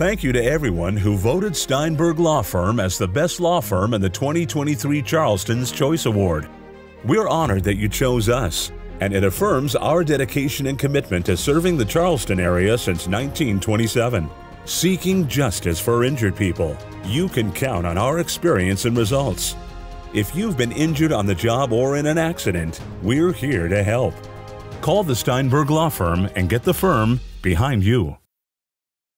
Thank you to everyone who voted Steinberg Law Firm as the best law firm in the 2023 Charleston's Choice Award. We're honored that you chose us, and it affirms our dedication and commitment to serving the Charleston area since 1927. Seeking justice for injured people, you can count on our experience and results. If you've been injured on the job or in an accident, we're here to help. Call the Steinberg Law Firm and get the firm behind you.